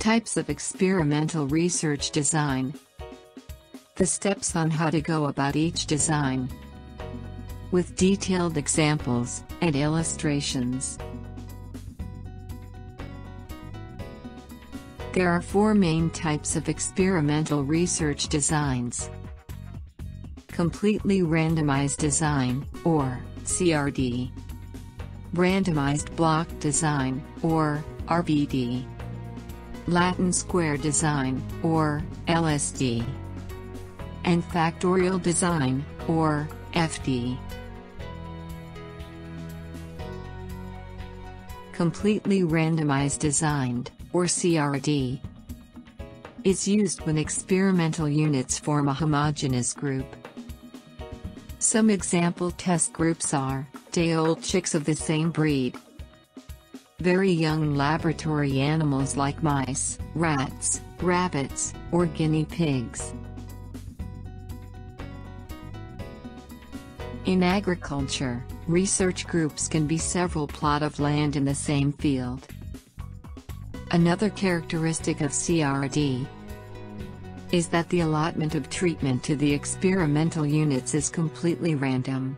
Types of experimental research design. The steps on how to go about each design. With detailed examples and illustrations. There are four main types of experimental research designs. Completely randomized design, or CRD. Randomized block design, or RBD. Latin square design, or LSD. And factorial design, or FD. Completely randomized designed, or CRD. Is used when experimental units form a homogeneous group. Some example test groups are, day-old chicks of the same breed, very young laboratory animals like mice, rats, rabbits, or guinea pigs. In agriculture, research groups can be several plot of land in the same field. Another characteristic of CRD is that the allotment of treatment to the experimental units is completely random.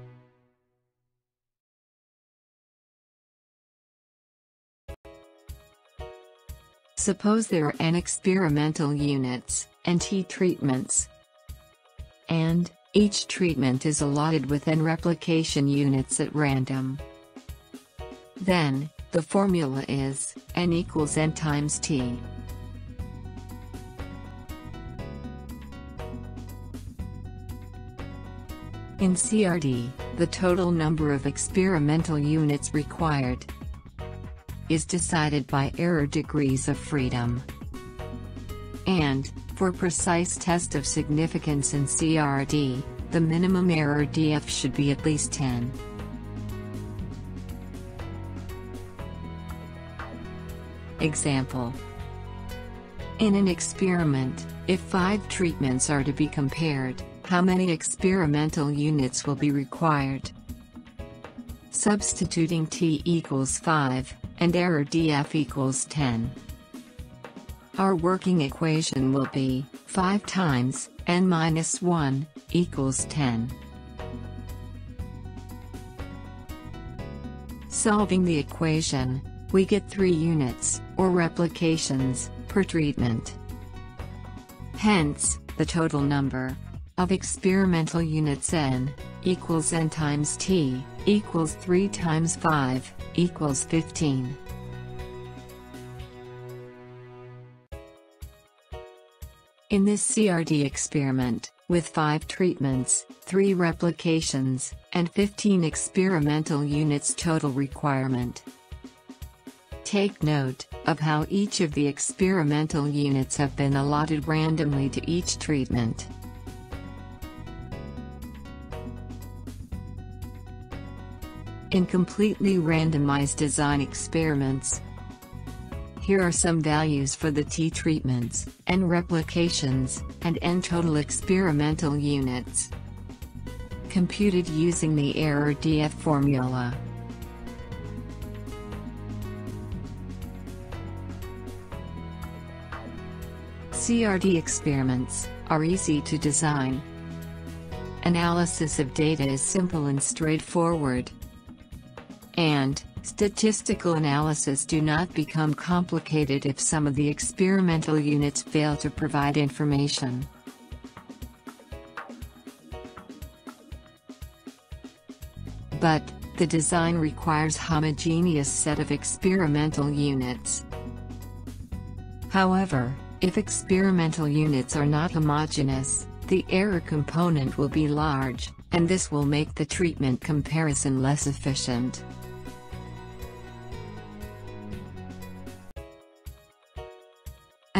Suppose there are n experimental units, and T treatments, and each treatment is allotted with n replication units at random. Then, the formula is, n equals n times t. In CRD, the total number of experimental units required is decided by error degrees of freedom. And, for precise test of significance in CRD, the minimum error DF should be at least 10. Example In an experiment, if five treatments are to be compared, how many experimental units will be required? Substituting t equals 5, and error df equals 10. Our working equation will be 5 times n minus 1 equals 10. Solving the equation, we get 3 units, or replications, per treatment. Hence, the total number of experimental units n equals n times t equals 3 times 5 equals 15. In this CRD experiment, with 5 treatments, 3 replications, and 15 experimental units total requirement. Take note of how each of the experimental units have been allotted randomly to each treatment. In completely randomized design experiments. Here are some values for the T treatments, N replications, and N total experimental units. Computed using the error DF formula. CRD experiments are easy to design. Analysis of data is simple and straightforward and statistical analysis do not become complicated if some of the experimental units fail to provide information. But, the design requires homogeneous set of experimental units. However, if experimental units are not homogeneous, the error component will be large, and this will make the treatment comparison less efficient.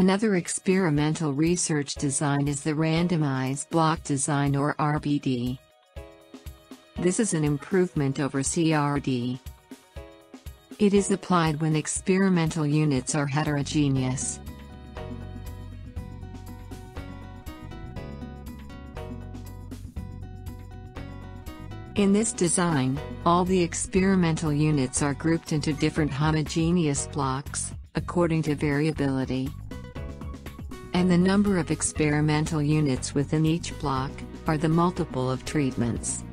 Another experimental research design is the randomized block design or RBD. This is an improvement over CRD. It is applied when experimental units are heterogeneous. In this design, all the experimental units are grouped into different homogeneous blocks, according to variability. And the number of experimental units within each block, are the multiple of treatments.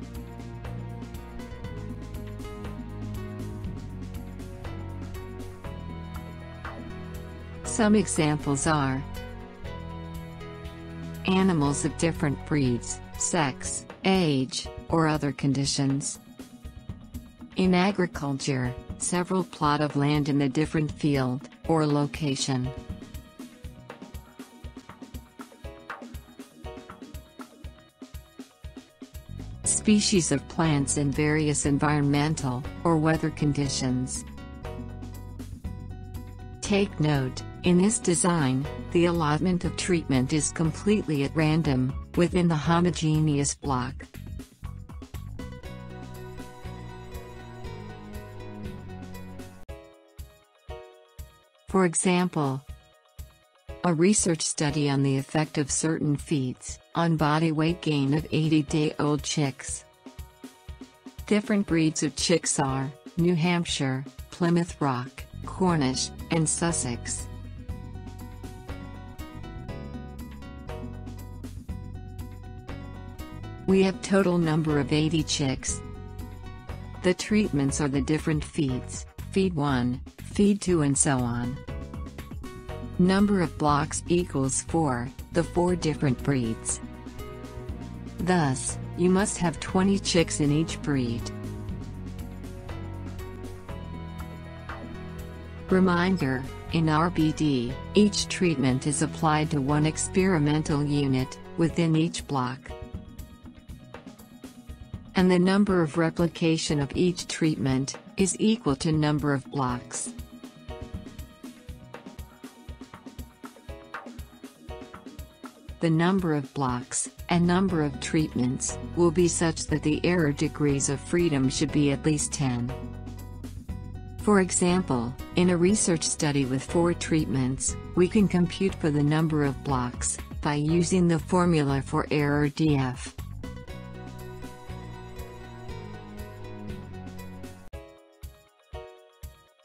Some examples are Animals of different breeds, sex, age, or other conditions. In agriculture, several plot of land in a different field, or location. Species of plants in various environmental, or weather conditions. Take note, in this design, the allotment of treatment is completely at random, within the homogeneous block. For example, a research study on the effect of certain feeds on body weight gain of 80-day-old chicks. Different breeds of chicks are New Hampshire, Plymouth Rock, Cornish, and Sussex. We have total number of 80 chicks. The treatments are the different feeds, feed 1, feed 2 and so on. Number of blocks equals 4, the 4 different breeds. Thus, you must have 20 chicks in each breed. Reminder, in RBD, each treatment is applied to one experimental unit, within each block and the number of replication of each treatment, is equal to number of blocks. The number of blocks, and number of treatments, will be such that the error degrees of freedom should be at least 10. For example, in a research study with four treatments, we can compute for the number of blocks, by using the formula for error DF.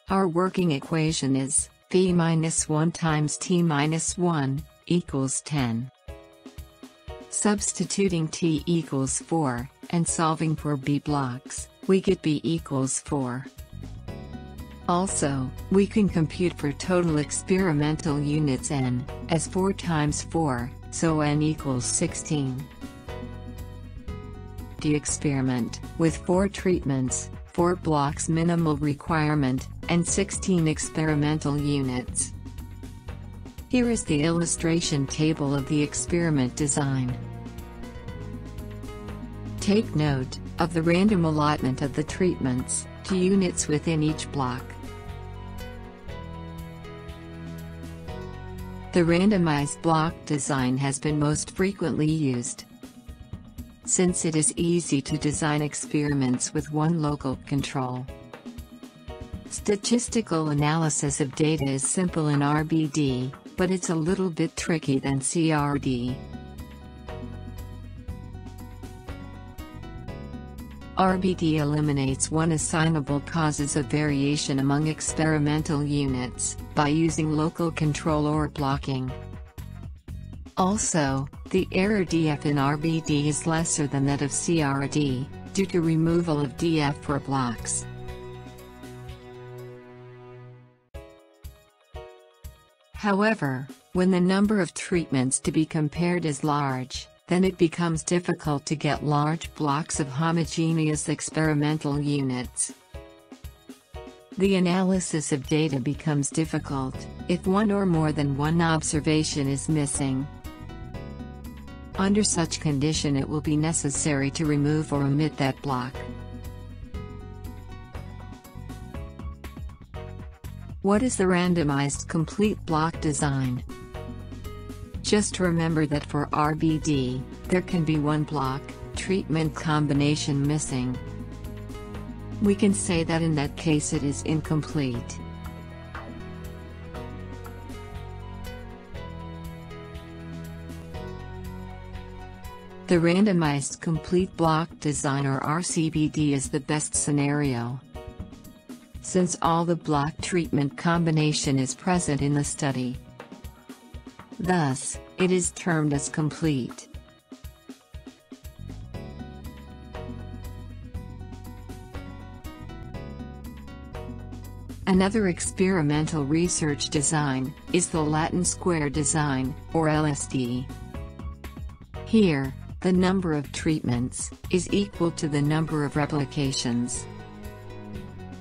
Our working equation is b minus 1 times t minus 1 equals 10. Substituting t equals 4, and solving for b blocks, we get b equals 4. Also, we can compute for total experimental units n, as 4 times 4, so n equals 16. The experiment, with 4 treatments, 4 blocks minimal requirement, and 16 experimental units. Here is the illustration table of the experiment design. Take note of the random allotment of the treatments to units within each block. The randomized block design has been most frequently used since it is easy to design experiments with one local control. Statistical analysis of data is simple in RBD, but it's a little bit tricky than CRD. RBD eliminates one assignable causes of variation among experimental units, by using local control or blocking. Also, the error DF in RBD is lesser than that of CRD, due to removal of DF for blocks. However, when the number of treatments to be compared is large, then it becomes difficult to get large blocks of homogeneous experimental units. The analysis of data becomes difficult, if one or more than one observation is missing. Under such condition it will be necessary to remove or omit that block. What is the randomized complete block design? Just remember that for RBD, there can be one block, treatment combination missing. We can say that in that case it is incomplete. The randomized complete block design or RCBD is the best scenario. Since all the block treatment combination is present in the study. Thus, it is termed as complete. Another experimental research design is the Latin square design, or LSD. Here, the number of treatments is equal to the number of replications.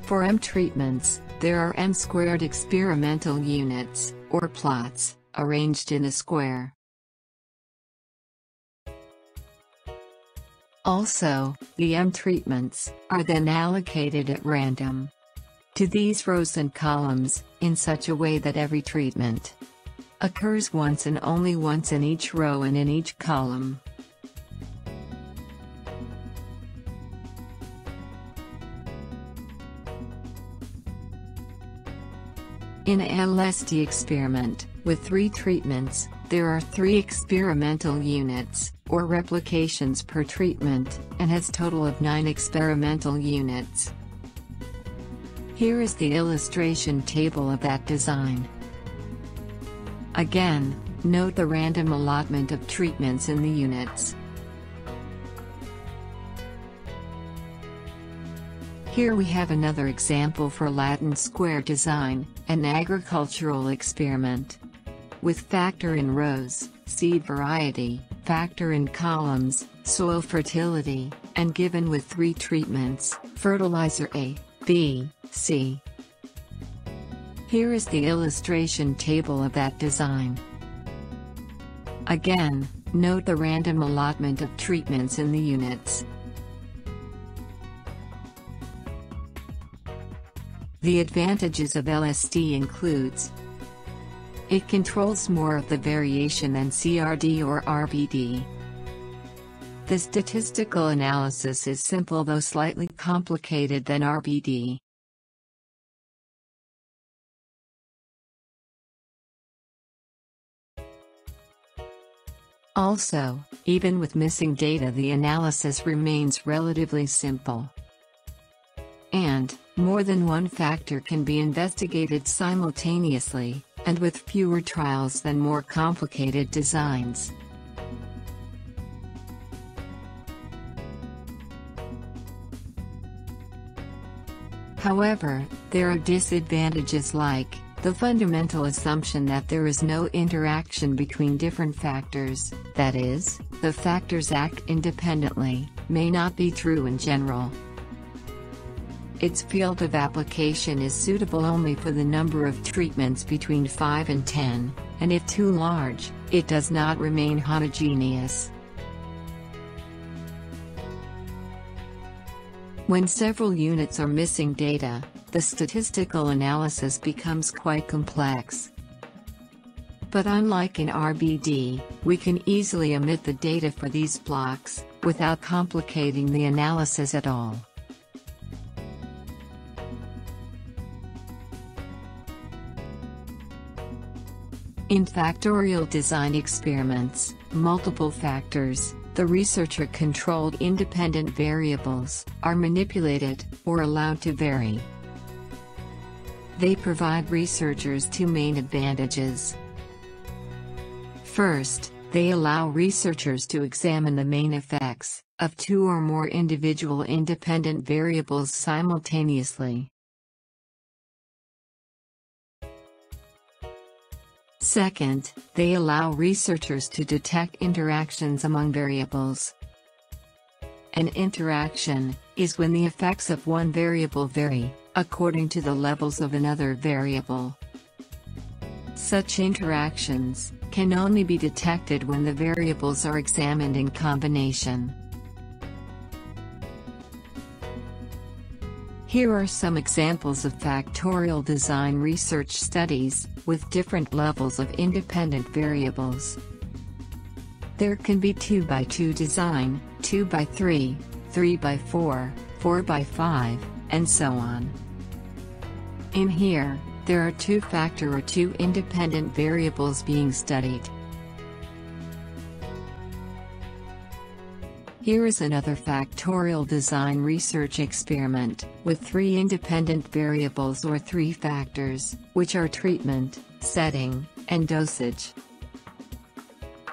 For M treatments, there are M squared experimental units, or plots, arranged in a square. Also, the M treatments are then allocated at random to these rows and columns, in such a way that every treatment occurs once and only once in each row and in each column. In a LSD experiment, with three treatments, there are three experimental units, or replications per treatment, and has total of nine experimental units. Here is the illustration table of that design. Again, note the random allotment of treatments in the units. Here we have another example for Latin square design, an agricultural experiment. With factor in rows, seed variety, factor in columns, soil fertility, and given with three treatments, fertilizer A, B, C. Here is the illustration table of that design. Again, note the random allotment of treatments in the units. The advantages of LSD includes It controls more of the variation than CRD or RBD. The statistical analysis is simple though slightly complicated than RBD. Also, even with missing data the analysis remains relatively simple. More than one factor can be investigated simultaneously, and with fewer trials than more complicated designs. However, there are disadvantages like, the fundamental assumption that there is no interaction between different factors, that is, the factors act independently, may not be true in general. Its field of application is suitable only for the number of treatments between 5 and 10, and if too large, it does not remain homogeneous. When several units are missing data, the statistical analysis becomes quite complex. But unlike in RBD, we can easily omit the data for these blocks, without complicating the analysis at all. In factorial design experiments, multiple factors, the researcher-controlled independent variables, are manipulated, or allowed to vary. They provide researchers two main advantages. First, they allow researchers to examine the main effects of two or more individual independent variables simultaneously. Second, they allow researchers to detect interactions among variables. An interaction is when the effects of one variable vary, according to the levels of another variable. Such interactions can only be detected when the variables are examined in combination. Here are some examples of factorial design research studies, with different levels of independent variables. There can be 2 by 2 design, 2 by 3, 3 by 4, 4 by 5, and so on. In here, there are two factor or two independent variables being studied. Here is another factorial design research experiment, with three independent variables or three factors, which are treatment, setting, and dosage.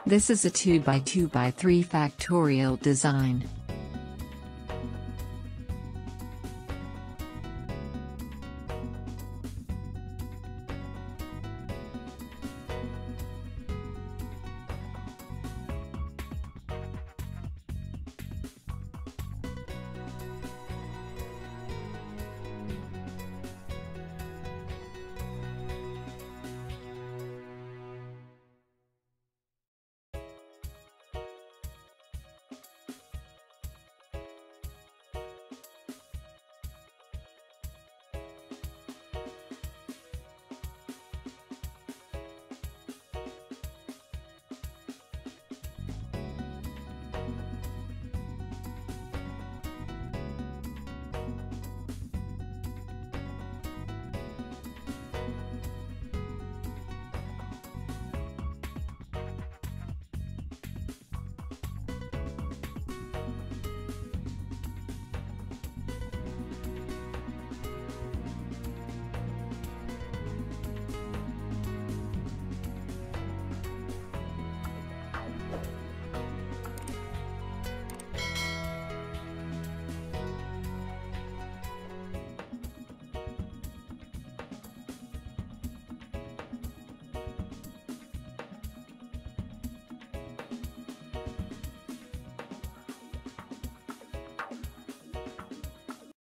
This is a 2 by 2 by 3 factorial design.